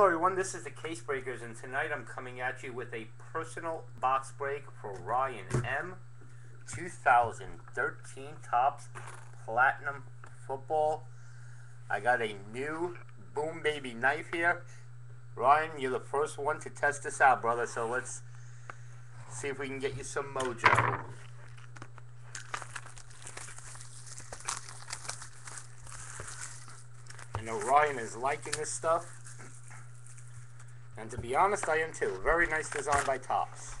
Hello everyone, this is the Case Breakers and tonight I'm coming at you with a personal box break for Ryan M. 2013 Topps Platinum Football. I got a new Boom Baby knife here. Ryan, you're the first one to test this out, brother, so let's see if we can get you some mojo. I know Ryan is liking this stuff. And to be honest, I am too. Very nice design by Topps.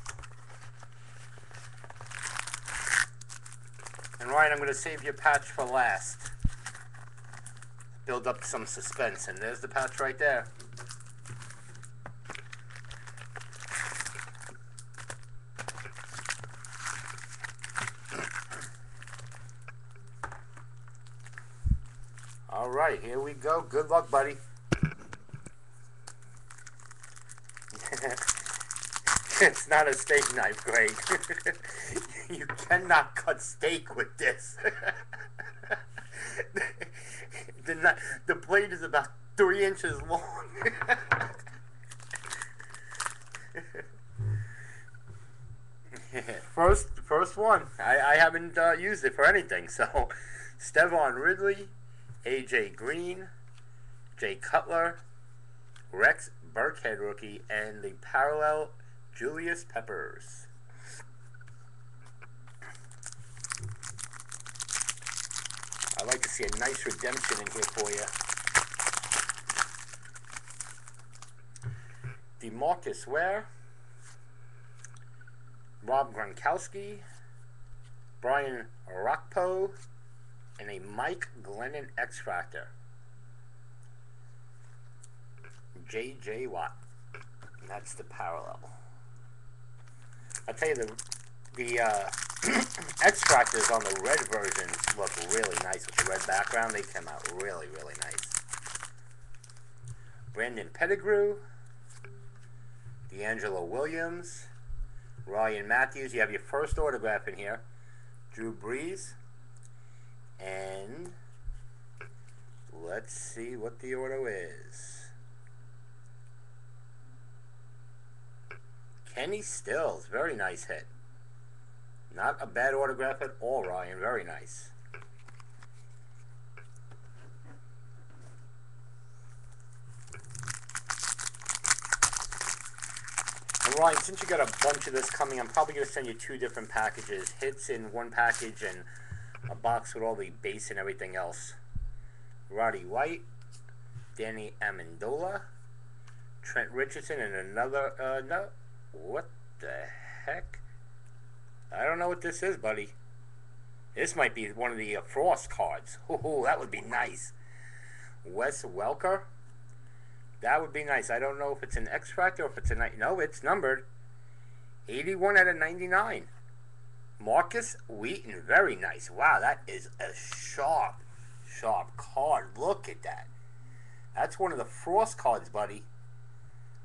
And Ryan, I'm going to save your patch for last. Build up some suspense. And there's the patch right there. All right, here we go. Good luck, buddy. It's not a steak knife, Greg. you cannot cut steak with this. the, the blade is about three inches long. first, first one. I, I haven't uh, used it for anything. So, Stevan Ridley, AJ Green, Jay Cutler, Rex Burkhead rookie, and the parallel Julius Peppers. I'd like to see a nice redemption in here for you. DeMarcus Ware, Rob Gronkowski, Brian Rockpo, and a Mike Glennon X Factor. J.J. Watt. That's the parallel. I tell you, the the uh, on the red versions look really nice with the red background. They come out really, really nice. Brandon Pettigrew, DeAngelo Williams, Ryan Mathews. You have your first autograph in here. Drew Brees. And let's see what the auto is. Kenny Stills, very nice hit. Not a bad autograph at all, Ryan. Very nice. And Ryan, since you got a bunch of this coming, I'm probably going to send you two different packages. Hits in one package and a box with all the base and everything else. Roddy White, Danny Amendola, Trent Richardson, and another, uh, no, what the heck? I don't know what this is, buddy. This might be one of the uh, Frost cards. Oh, that would be nice. Wes Welker. That would be nice. I don't know if it's an X Factor or if it's a... No, it's numbered. 81 out of 99. Markus Wheaton. Very nice. Wow, that is a sharp, sharp card. Look at that. That's one of the Frost cards, buddy.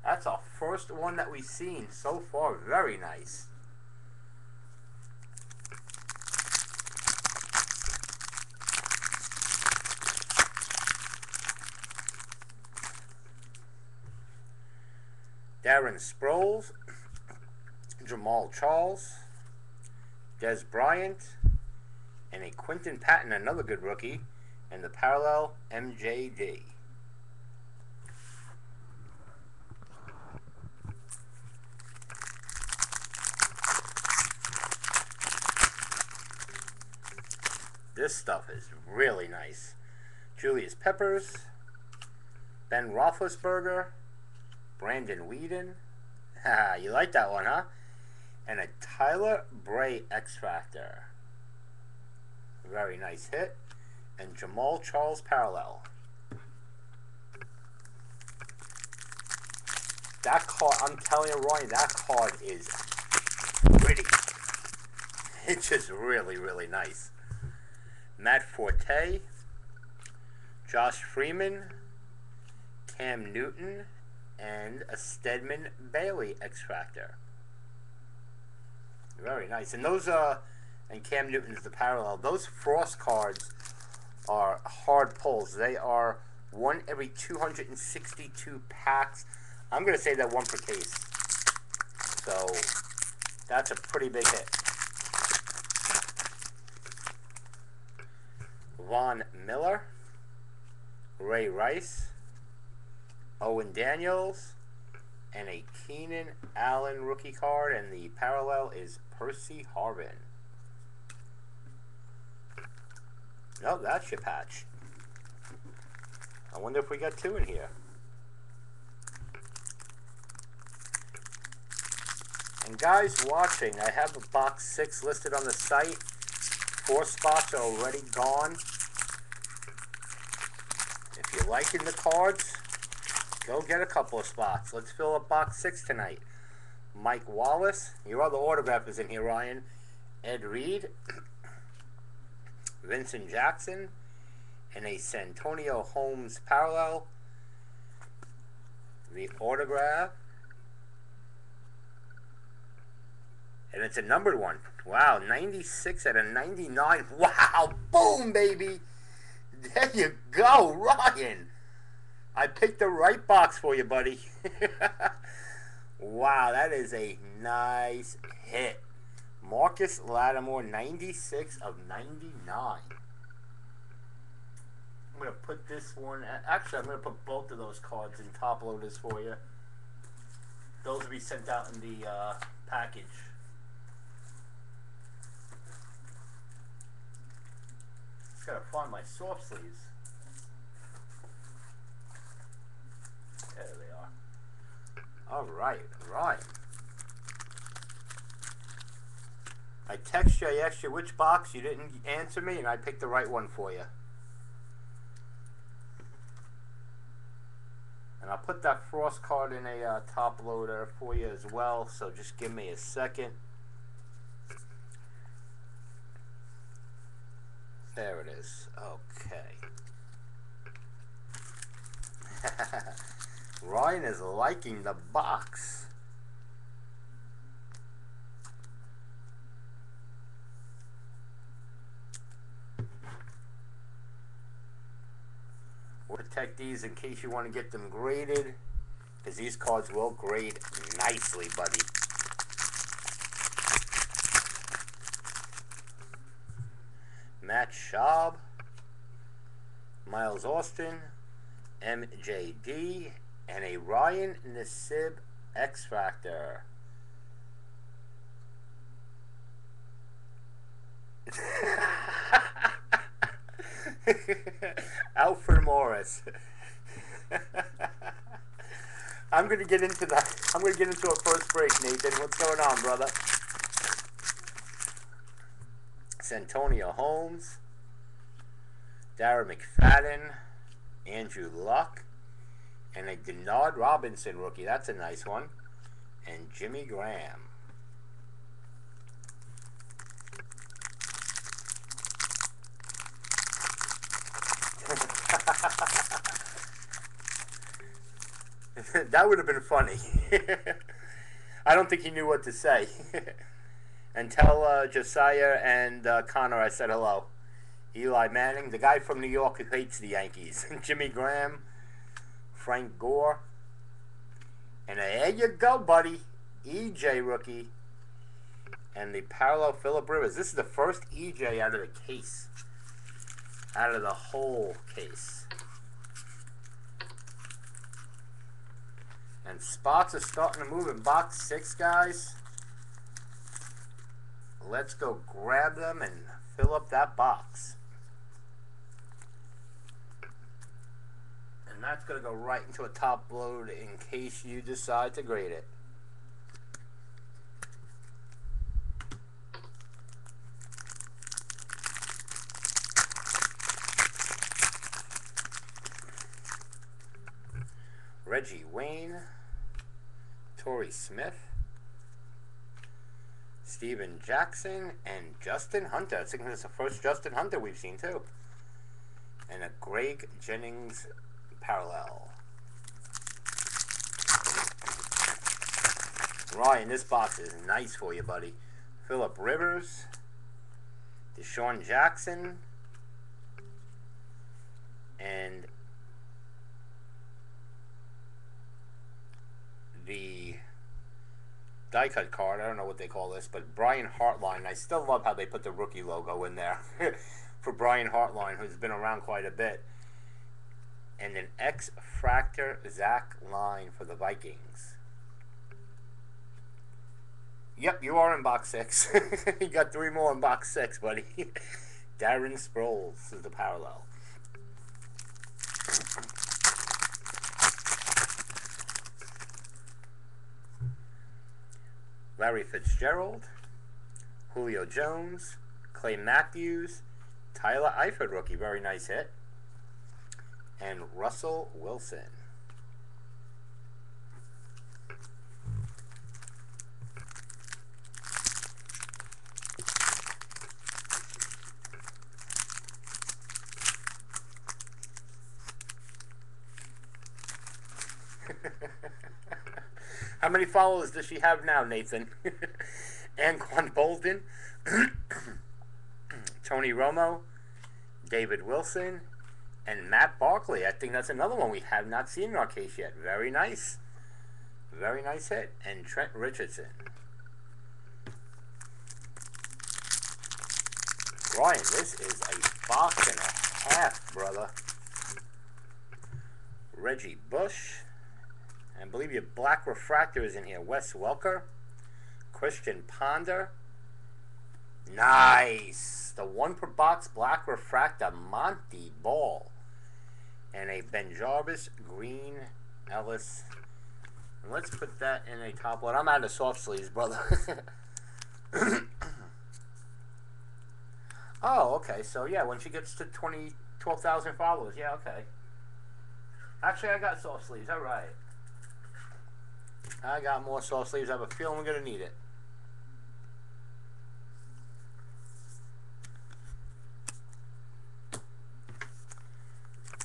That's our first one that we've seen so far. Very nice. Darren Sproles, Jamaal Charles, Dez Bryant, and a Quinton Patton, another good rookie, and the parallel MJD. This stuff is really nice. Julius Peppers, Ben Roethlisberger, Brandon Weeden. you like that one, huh? And a Tyler Bray X Factor. Very nice hit. And Jamaal Charles Parallel. That card, I'm telling you, Ryan, that card is pretty. It's just really, really nice. Matt Forte, Josh Freeman, Cam Newton, and a Stedman Bailey X Factor. Very nice. And those uh and Cam Newton's the parallel. Those frost cards are hard pulls. They are One every 262 packs. I'm going to say that one per case. So that's a pretty big hit. Von Miller, Ray Rice, Owen Daniels, and a Keenan Allen rookie card, and the parallel is Percy Harvin. No, that's your patch. I wonder if we got two in here. And guys watching, I have a box six listed on the site. Four spots are already gone. If you're liking the cards, go get a couple of spots. Let's fill up box six tonight. Mike Wallace, your other autograph is in here, Ryan. Ed Reed, Vincent Jackson, and a Santonio Holmes parallel. The autograph. And it's a numbered one. Wow, 96 out of 99. Wow, boom, baby. There you go, Ryan. I picked the right box for you, buddy. wow, that is a nice hit. Marcus Lattimore, 96 of 99. I'm going to put this one, actually, I'm going to put both of those cards in top loaders for you. Those will be sent out in the uh, package. Just got to find my soft sleeves. There they are. All right, right. I text you, I asked you which box, you didn't answer me, and I picked the right one for you. And I'll put that frost card in a uh, top loader for you as well, so just give me a second. There it is. Okay. Ryan is liking the box. We'll protect these in case you want to get them graded. Because these cards will grade nicely, buddy. Matt Schaub. Miles Austin. MJD. And a Ryan Nassib X Factor. Alfred Morris. I'm gonna get into that. I'm gonna get into a first break, Nathan. What's going on, brother? Santonio Holmes, Darren McFadden, Andrew Luck, and a Denard Robinson rookie. That's a nice one. And Jimmy Graham. that would have been funny. I don't think he knew what to say. and tell uh, Josiah and uh, Connor I said hello. Eli Manning, the guy from New York who hates the Yankees. Jimmy Graham, Frank Gore. And there you go, buddy. EJ rookie. And the parallel Philip Rivers. This is the first EJ out of the case. Out of the whole case. And spots are starting to move in box six, guys. Let's go grab them and fill up that box. And that's going to go right into a top load in case you decide to grade it. Reggie Wayne. Torrey Smith, Steven Jackson, and Justin Hunter. I think this is the first Justin Hunter we've seen too. And a Greg Jennings parallel. Ryan, this box is nice for you, buddy. Philip Rivers, DeSean Jackson, and die cut card. I don't know what they call this, but Brian Hartline. I still love how they put the rookie logo in there for Brian Hartline, who's been around quite a bit. And an X Fractor Zach Line for the Vikings. Yep, you are in box six. you got three more in box six, buddy. Darren Sproles is the parallel. Larry Fitzgerald, Julio Jones, Clay Matthews, Tyler Eifert rookie, very nice hit, and Russell Wilson. How many followers does she have now, Nathan? Anquan Boldin, Tony Romo, David Wilson, and Matt Barkley. I think that's another one we have not seen in our case yet. Very nice. Very nice hit. And Trent Richardson. Ryan, this is a box and a half, brother. Reggie Bush. I believe your black refractor is in here. Wes Welker, Christian Ponder. Nice. The one per box black refractor, Montee Ball. And a BenJarvus, Green, Ellis. And let's put that in a top load. I'm out of soft sleeves, brother. oh, okay. So, yeah, when she gets to 20, 12,000 followers. Yeah, okay. Actually, I got soft sleeves. All right. I got more soft sleeves. I have a feeling we're going to need it.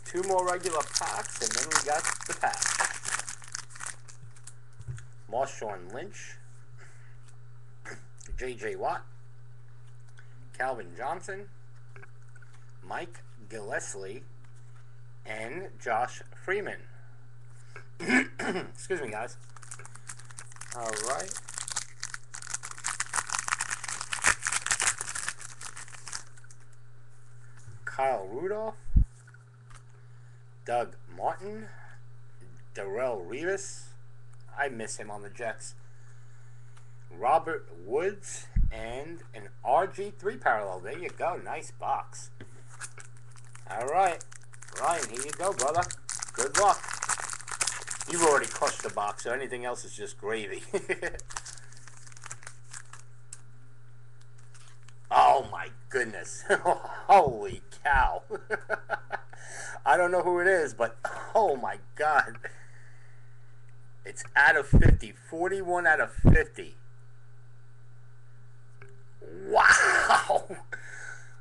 Two more regular packs, and then we got the pack. Marshawn Lynch, J.J. Watt, Calvin Johnson, Mike Gillislee, and Josh Freeman. Excuse me, guys. All right. Kyle Rudolph, Doug Martin, Darrelle Revis. I miss him on the Jets. Robert Woods and an RG3 parallel. There you go. Nice box. All right. Ryan, here you go, brother. Good luck. You've already crushed the box, so anything else is just gravy. oh my goodness. Holy cow. I don't know who it is, but oh my god. It's out of 50. 41 out of 50. Wow.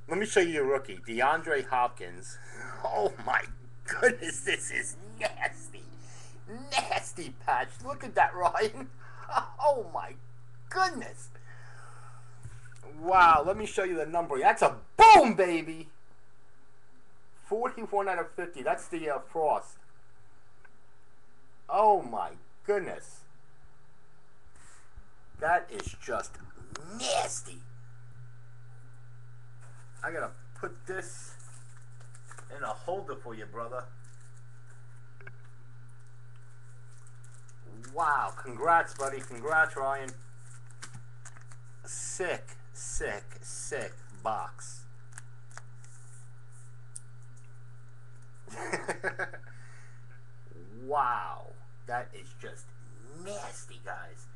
Let me show you your rookie, DeAndre Hopkins. Oh my goodness, this is nasty. Nasty patch. Look at that, Ryan. Oh my goodness. Wow, let me show you the number. That's a boom, baby. 41 out of 50. That's the uh, frost. Oh my goodness. That is just nasty. I gotta put this in a holder for you, brother. Wow, congrats, buddy. Congrats, Ryan. Sick, sick, sick box. wow, that is just nasty, guys.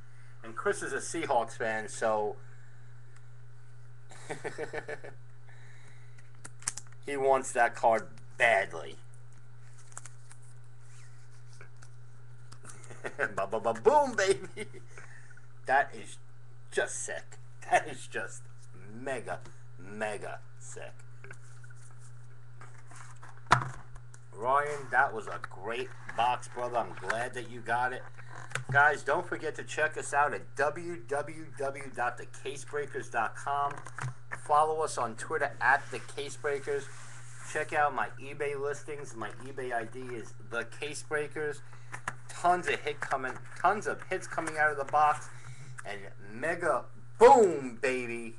And Chris is a Seahawks fan, so he wants that card badly. ba ba ba boom, baby. That is just sick. That is just mega, mega sick. Ryan, that was a great box, brother. I'm glad that you got it. Guys, don't forget to check us out at www.thecasebreakers.com. Follow us on Twitter at thecasebreakers. Check out my eBay listings. My eBay ID is The Casebreakers. Tons of hit coming, tons of hits coming out of the box. and Mega Boom, baby.